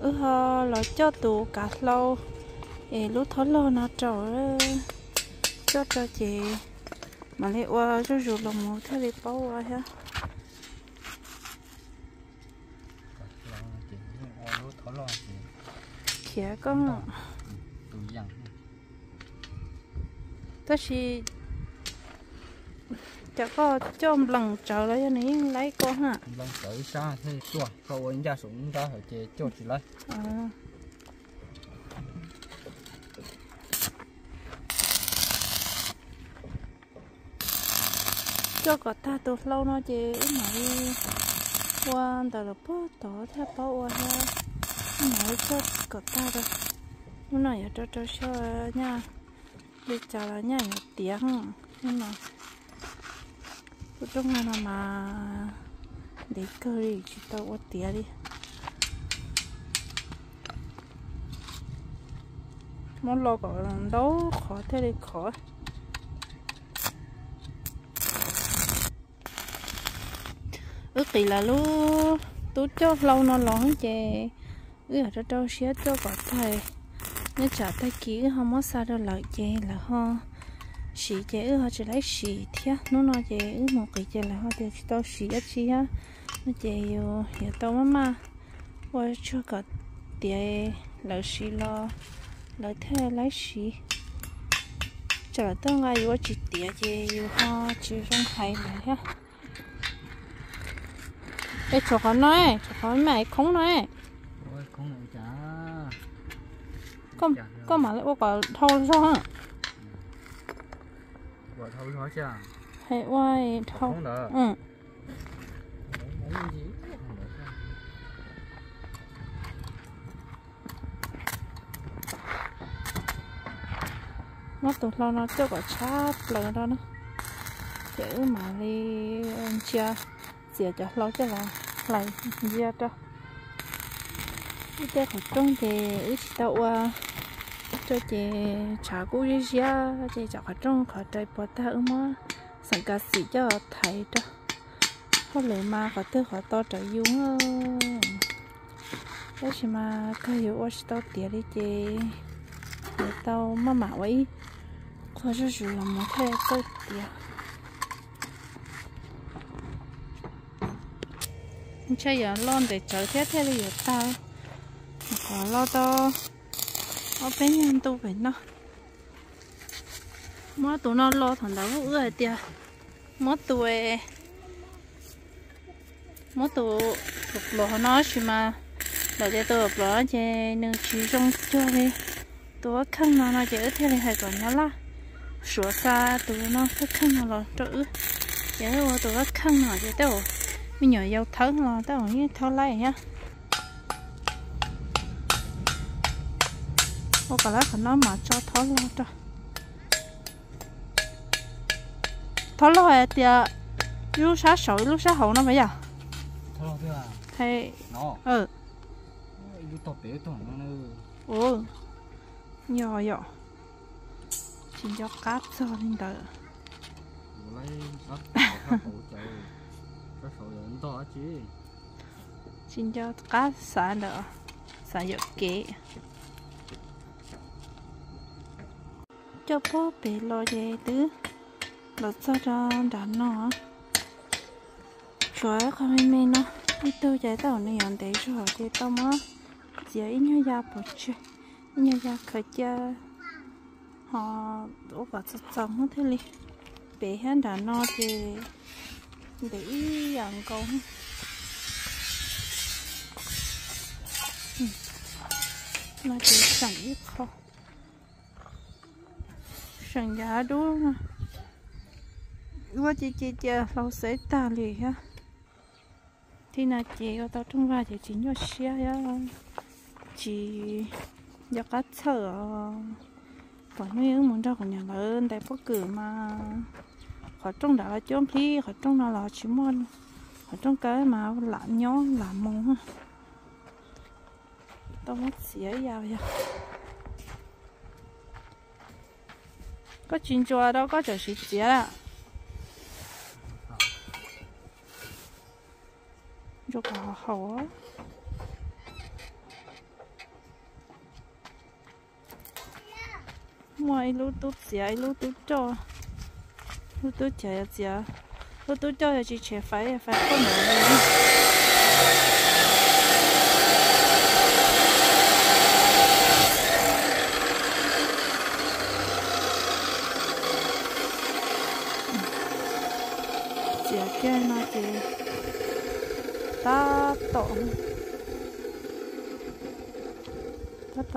ừ họ lo cho tụ cả lâu. Ê lúc thó lâu nó trâu cho cho chị. Mà lấy qua cho rượu lòng mù thế đi bao qua ha. Khía con tất chỉ chả có cho lần trở cho này lấy con ha lần tới xa thì tua cậu anh ra súng ra phải chế cho chị lấy. À. cho có ta tụt lâu nó chị mà đi qua tờ là bó tỏ theo bó qua ha. Nói cho có ta đâu lúc này cho cho cho nha đi chào là nha tiếng. Nhưng mà lúc trong này mà để cơ đi chỉ tao một tiếng đi món lo có đâu khó thế đi khó ước kỳ là lúc tốt cho lâu nó lo hết chè ước ở cháu xé cho có thầy nếu trả tay kỹ không mất sao đâu lại chè là ho xì ước họ chỉ lấy xì thia nó chè ước một cái chè là họ thì tao xì ít xì á. Nó chè yêu hiểu tao mà ôi cho có tiền lợi xì lo lợi thế lấy xì. Chờ tao ngay yêu chỉ tiền chè yêu ho chỉ trong hay mà ha cái chỗ khó nói chỗ khó mày không nói. Không nói chả. Có có mà lại có thâu sao hả quả thâu thôi chứ hay quay thâu không được ừ Lấy gì không được. Sao? nó tụt lo nó cho có chát lần đó nó chữ mà đi anh chia chia cho lo cho là lại chia cho. Cái khỏi trong thì ít tàu à cho chị trả cú gì xia chị trả khỏi trong khỏi trái bỏ ta ư mà sẵn cả xỉ cho thầy đó có lẽ mà có tư khỏi to trở dung đó chỉ mà cái hiệu ở tao tiền đi chị để tao mà mà vậy có rất dù là một thế tao tiền chơi giờ lon để trở thế thế là giờ tao có lo to ở bên nhân tu phải nó mỗi tụi nó lo thằng đó cũng ưa tiệt mỗi tuổi mỗi tụi lục lọ nó chỉ mà. Để cho tôi lục lọ chơi nương chỉ trong cho đi. Tôi khăn nó nó chỉ theo này hay còn nó la sửa xa tụi nó thích khăn nó lo cho ư vậy tôi khăn nó chỉ tôi mình nhỏ dâu thớn lo tao như thao lại nhá. Lo à thì lúc sáng sỏi lúc sáng hậu nó bây giờ thôi thôi à thì nó ừ lúc tập bé tuổi nó nữa ừ nhỏ nhỏ chỉ cho cáp cho lên đời lấy rất rất hỗ trợ rất hỗ trợ to chứ chỉ cho cáp xả nữa xả dọc kế cho bố bé lo về tứ. Lo cho cho đã nó. Rồi không hay mê nó. Đi tôi chạy tàu này nhận để rồi thì tao mà ít nhau ra một chuyện nhau ra khởi chơi họ ủa cả rất không thế đi bể hết đã nó thì để ý dạng công ừ. nó chỉ sẵn ít không sẵn giá đúng quá qua chị chị chị, lâu sẽ ta lì ha thì là chị ở tao trong vai chị chỉ nhớ xe ya chị giờ cá chở còn mấy ứng muốn ra con nhà lớn tại bất cứ mà. Khỏi trong đó là chôm phi khỏi trong đó là chỉ muốn khỏi trong cái mà lạ nhó, lạ mông ha tao mất xỉa vào vậy có chín cho đâu có chờ sự chế là cho cả hậu ngoài lú tú chế lú tú cho lú tú chế chế lú tú cho là chỉ chế phải phải không nữa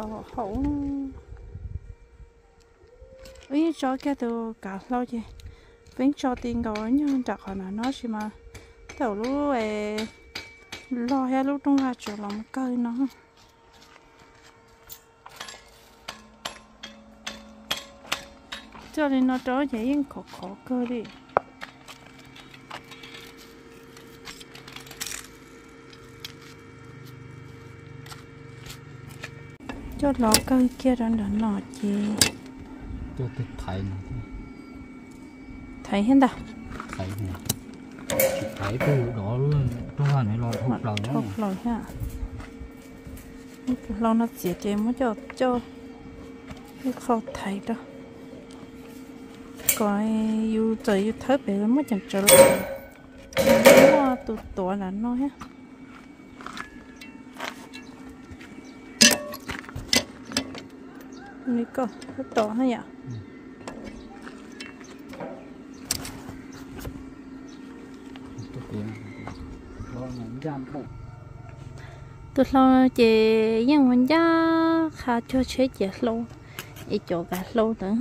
ta tổ hậu ấy cho cái đồ cả lâu chứ vẫn cho tiền gọi nhưng chắc là nó chỉ mà. Tàu lúc ấy lo hay lúc trong ra chỗ lòng cây nó. Cho nên nó trở vậy khó khó cơ đi. Cho lọ cây kia đó là nọ chị. Tôi thích thấy thấy hết đâu thấy nè thấy từ đó luôn. Tôi là này mà hụt lòng thốc rồi ha. Lâu nó chỉ chế mới cho cho cái kho thấy đó. Coi yêu trời yêu thớt về mới chẳng trở lại nó tụt tụa là nó ha này cơ nó to hay ạ tôi lo chị nhưng mình giá khá cho chế chị lâu. Ý chỗ cả lâu nữa.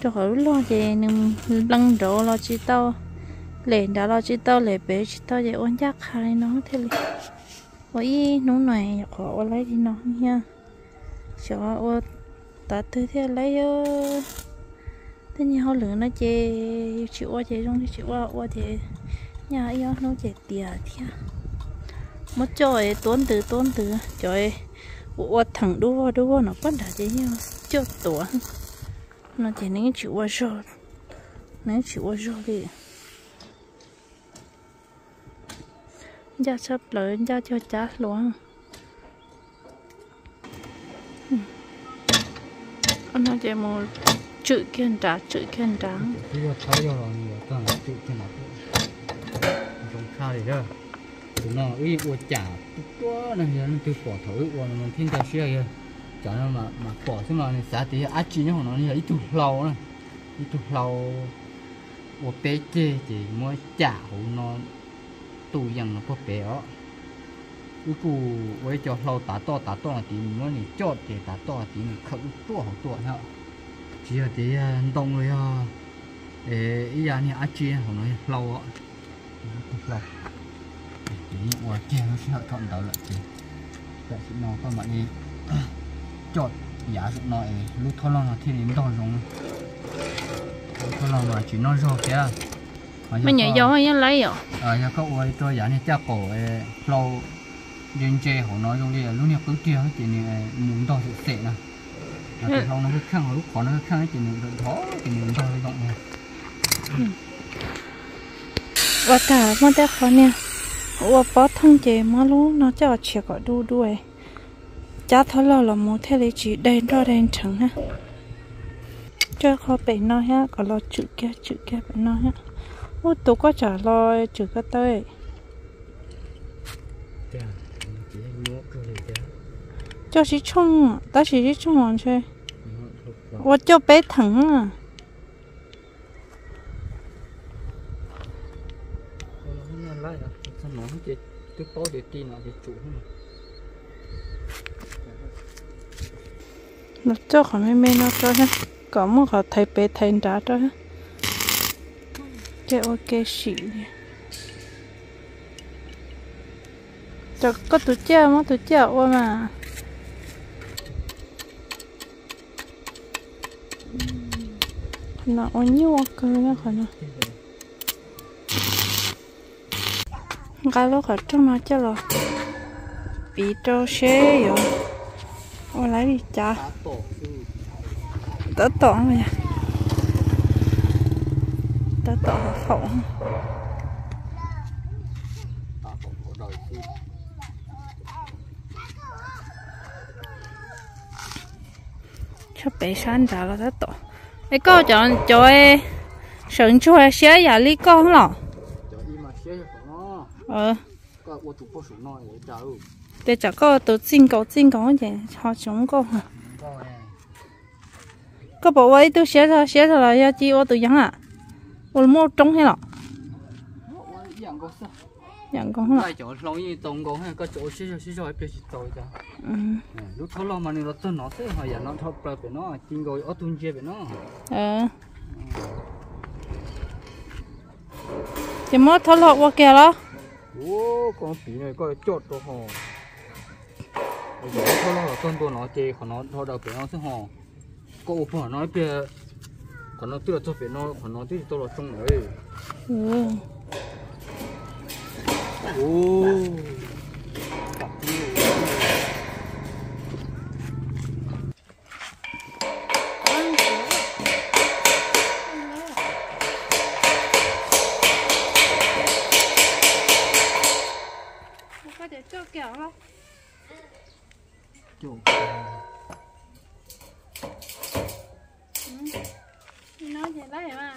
Cho hỏi lo chị nằm lăng độ lo chị tao lệ đã lo chị tao lệ bể chị tao chị ôn chắc khai nó thế li ôi nó này khó lấy đi nó nha. Cho ô ta thứ thế lấy, ơ. Thế như họ lửa nó chê, chịu qua chê trong chịu qua qua chê. Nhà yêu nó chê tiệt thia mất trời tốn từ tốn từ. Trời qua thằng đua đua nó bắt đã chê nhau. Cho tổ nó chê nên chịu qua rồi nên chịu qua rồi đi gia sắp lớn gia dạ cho chát luôn. Nó chỉ một chữ kiên trả, chữ kiên trả. Cái lo thấy cho nó nhiều tao là chịu cái nào cũng khai đó. Chúng nó ý, ua trả quá này, giờ nó từ bỏ thổi ua nó thiên tài xưa kìa. Chả nó mà mà bỏ xem mà xã tí, á, chi nó nó như là ít tụt lâu này ít tụt lâu. Ua bé chê chỉ mới chả hủ nó tù dần nó có bé. đó cụ với cho lâu tả to tả to thì mới này chót thì tả to thì mình khẩu to hậu to ha chỉ là tí đông rồi ha ê ý là như á chi họ nói lâu tụt lâu thì ủa kia nó sẽ thuận đầu lại thì tại sự nó có mọi gì chọt giá sự nó lúc thôi lo nó thì đến đòi rồi thôi lo mà chỉ nó rồi kìa mình nhảy gió hay lấy rồi à giờ có ơi cho giá này chắc cổ lâu liên chê họ nói trong đây là lúc này cứ kia cái chuyện này muốn đòi sự tệ nè. À thì lâu nó cứ khăn lúc khó nó cứ khăn cái chuyện này đợt khó chuyện này đòi cái động này và cả mà đã khó nè. Ủa bó thông chế mà lú nó cho chỉ có đu đuôi cha thọ lo là một thế này chỉ đen đo đen trắng ha. Cho khó bị nó ha có lo chữ kia chữ kia bị nó ha. Ô tụ có trả lo chữ cái tới Chà, chỉ mua cơ này chứ cho chỉ chung ta chỉ chỉ chung hoàn chơi ô cho bé thẳng à nó cho khỏi mấy mấy nó cho ha có một họ thấy bé thấy đã cho ha cái ok xỉ cho có tụi chơi mà tụi chơi ôi mà nó ôi nhiều cơ nó khỏi nó cái lúc ở trong nó cho rồi bị trâu xế rồi ôi lấy đi cha cá tổ sư tớ tỏ mày tớ tỏ phỏng cá tổ của đời sư cho bé sáng ra là đó cái có chọn cho ấy sừng cho ấy xé giả lý con lọ? Ờ. Có để cho có tổ vậy, họ chúng có bộ ấy tôi xé ra xé ra là ya chi ô tôi giống à ô mua trống hay lọ? Dạng có sao nhận con hả? Lại chỗ lâu như tông có hay có chỗ xí cho xí cho ấy bị tội cả ừ. Lúc thâu lo mà nó tôi nó thế họ giờ nó thâu bờ bị nó chính rồi ở tuần chia bị nó. Ờ. Chỉ mất thọ lọ qua kia đó. Ô con tí này có chốt đó họ bây giờ thâu là tuần tuần nó chơi họ nó thâu đầu bị nó thế họ có ốp họ nói bia còn nó tự cho bị nó còn nó tự là trong đấy. Ừ ô có thể cho kẹo không chỗ nói gì đấy mà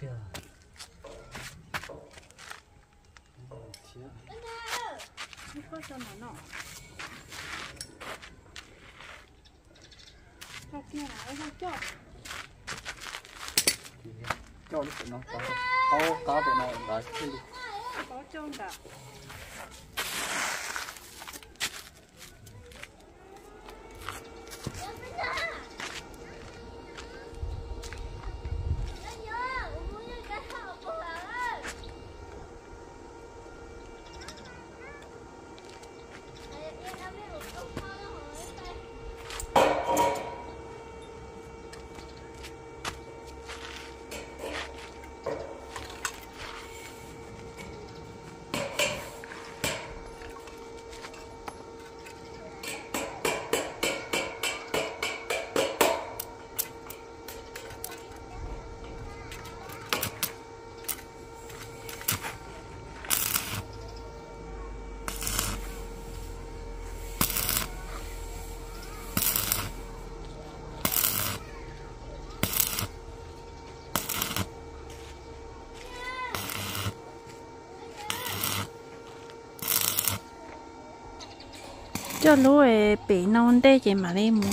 kìa không có cho nó nọ cho kia là nó cho cho nó nó có có có bị nó đã xin có cho cả cho lúa bị non đây chị mà đi mua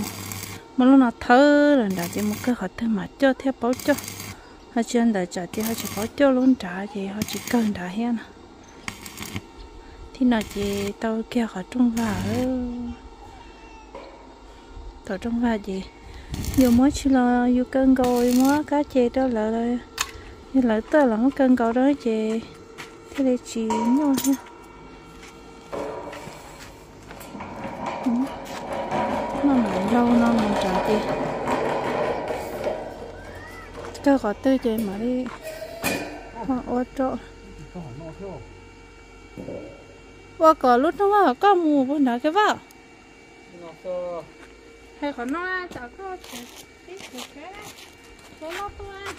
mà lúc nào thơ lần đầu chị một cái họ thơ mà cho theo bảo cho họ chuyên đời trả thì họ chỉ bảo cho luôn trả thì họ chỉ cần trả hết nè thì nào chị tao kia họ trung vào tao trung vào gì nhiều mới chỉ là nhiều cân rồi mới cá chê đó là như là tao là một cân cầu đó chị thế là chị nhau nha cho có tư chơi mà đi. Họ ô trọ có có lúc nó vào có mù bên đó cái vào nó hay có nó ai chả có thể ít cái cái nó tôi ăn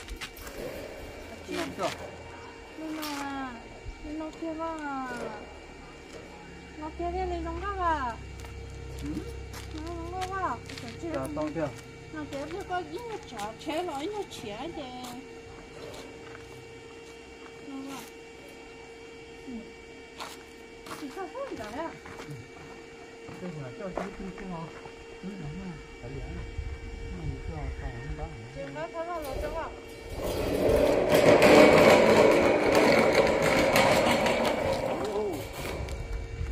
nó theo nó nó à nó kia vào à. nó kia đi lấy nó à. Nó nó vào nó tông theo nó thế thì có ít nó chả chế nó ít nó chế thì nó vào chỉ có hơn đấy à bây giờ cho chú chú chú họ chú nó mà. Phải vậy nó cho còn không đó chỉ có thấy là nó cho vào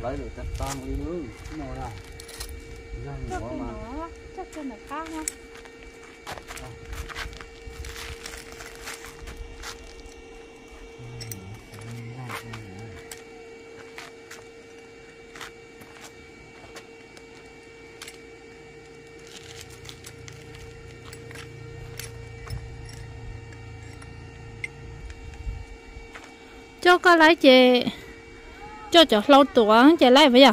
lấy được tất tam đi nữa nó là ra chắc nữa cái mà nó chắc cái nó cho có lấy chị cho cho lâu tuổi chị lấy bây giờ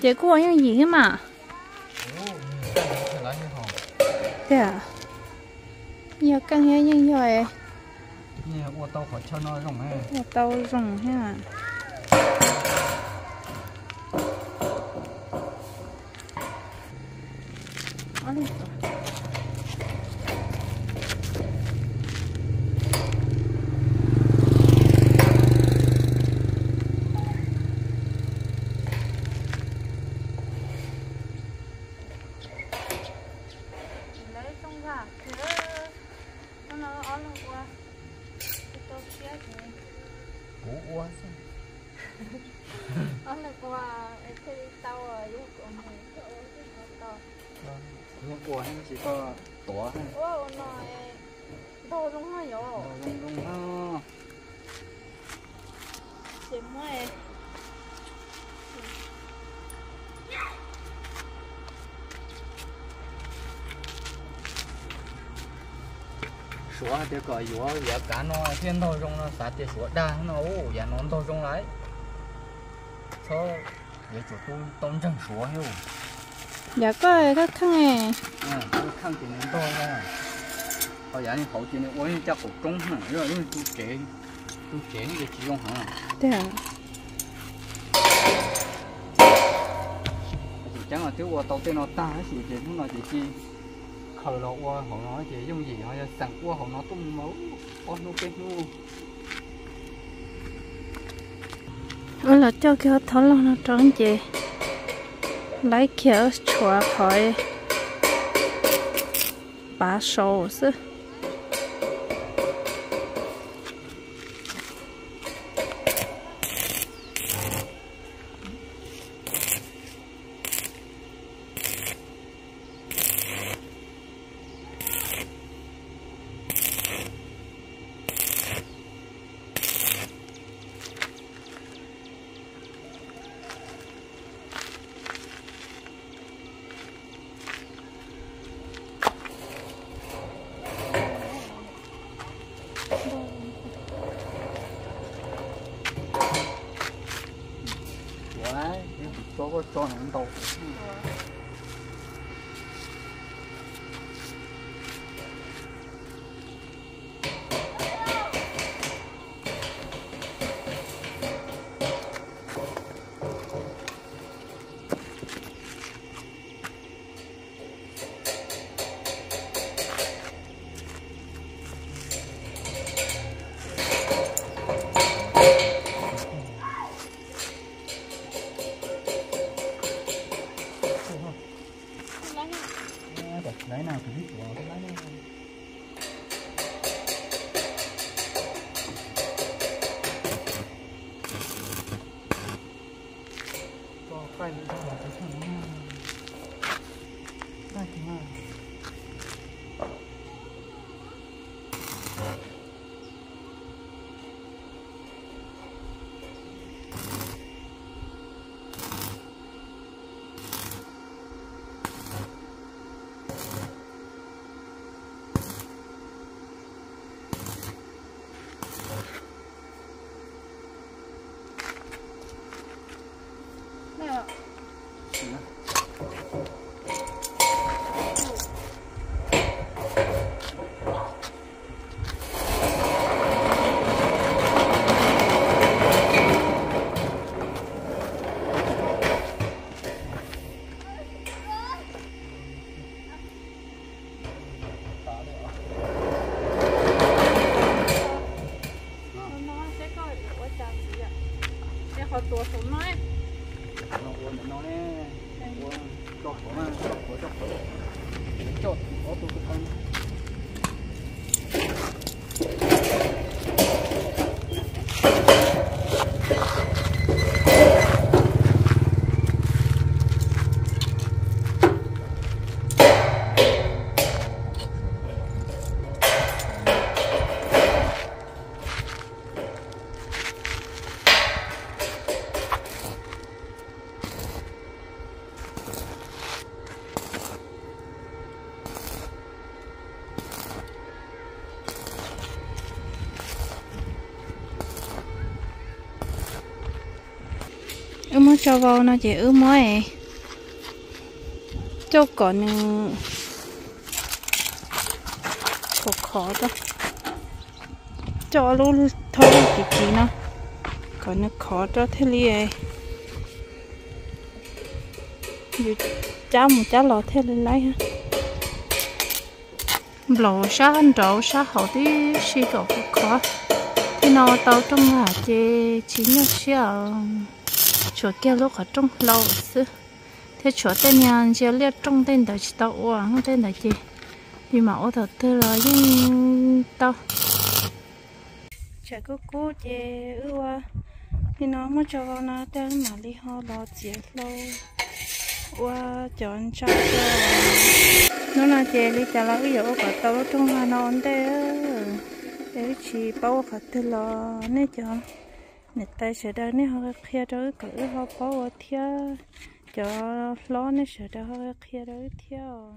chị có những gì mà cái thế à nhiều căng nghe như vậy như ô tô khỏi cho nó rồng ấy một tàu rồng cái tàu ở dưới của mình cái ô cái tàu không qua hay chỉ có tổ hay ô nói đồ đúng hay yo đúng đúng ha chỉ mới số thì có yếu giá cá nó thiên thôi trong nó sát thì số đa nó ô giá nó thôi trong lại số để chỗ tôi tôm chân số hiểu dạ có các khăn này. À tôi khăn thì nó thôi ha họ giá như hậu thì nó ôi chắc cổ trung hả? Rồi nó tôi chế tôi chế cái chỉ 用 hả? Thế à? Chỉ chẳng là thiếu qua tàu tên nó ta cái gì thì nó chỉ chi? Khởi lộ qua họ nói chỉ dùng gì họ sẵn qua họ nói tung máu con nó bên luôn ôi là cho cái thỏ lon nó trắng chị. Lấy kiểu chua khỏi bà sầu sư đấy có có cho nó để họ tua xuống nó ấy mới cho vào nó chỉ ướm mới cho còn khó khó đó cho luôn thôi chỉ chỉ nó còn nó khó cho thế li ấy dù cha một cháu lò thế lên lấy ha lò sa ăn trâu sa hậu tí xí đồ khó thì nó tao trong nhà chế chín nhớ xíu chỗ kia lúc ở trong lâu xứ thế chỗ tên nhà chỉ liệt trong tên đời chỉ tao ủa không tên đời gì. Đi mà ô thật tư là nhưng tao. Chả có cố chị ủa thì nó mới cho vào nó tên mà đi ho lo chết lâu. Qua chọn cho nó. Là chị đi trả là cái dấu cả tao trong hà non đấy để chỉ bao cả thứ là nên chọn nè tay sửa đây nè họ kia đó cái họ bao ở theo cho lo nè sửa đây họ kia đó theo